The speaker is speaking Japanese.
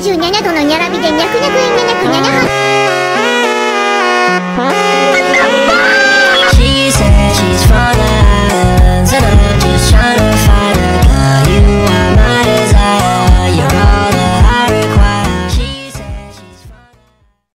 77度のにゃらビでニャクニャク